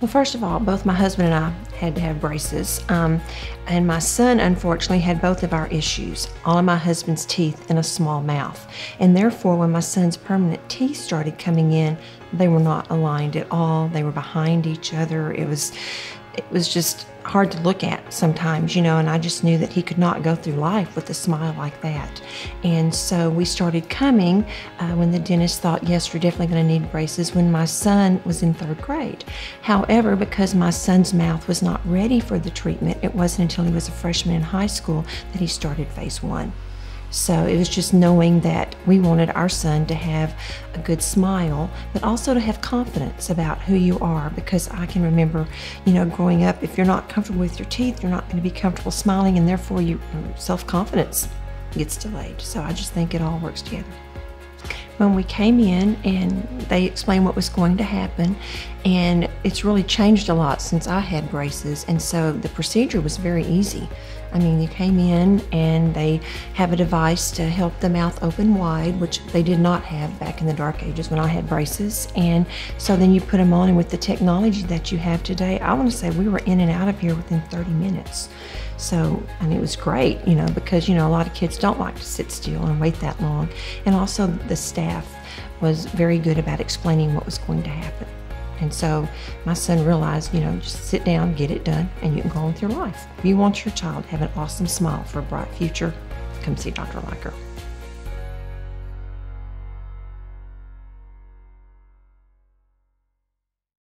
Well, first of all, both my husband and I had to have braces. Um, and my son, unfortunately, had both of our issues all of my husband's teeth and a small mouth. And therefore, when my son's permanent teeth started coming in, they were not aligned at all. They were behind each other. It was it was just hard to look at sometimes, you know, and I just knew that he could not go through life with a smile like that. And so we started coming uh, when the dentist thought, yes, you're definitely going to need braces when my son was in third grade. However, because my son's mouth was not ready for the treatment, it wasn't until he was a freshman in high school that he started phase one. So it was just knowing that we wanted our son to have a good smile, but also to have confidence about who you are. Because I can remember, you know, growing up, if you're not comfortable with your teeth, you're not going to be comfortable smiling, and therefore your self confidence gets delayed. So I just think it all works together when we came in and they explained what was going to happen and it's really changed a lot since I had braces and so the procedure was very easy. I mean, you came in and they have a device to help the mouth open wide, which they did not have back in the dark ages when I had braces. And so then you put them on, and with the technology that you have today, I want to say we were in and out of here within 30 minutes. So, and it was great, you know, because, you know, a lot of kids don't like to sit still and wait that long. And also, the staff was very good about explaining what was going to happen. And so my son realized, you know, just sit down, get it done, and you can go on with your life. If you want your child to have an awesome smile for a bright future, come see Dr. Leiker.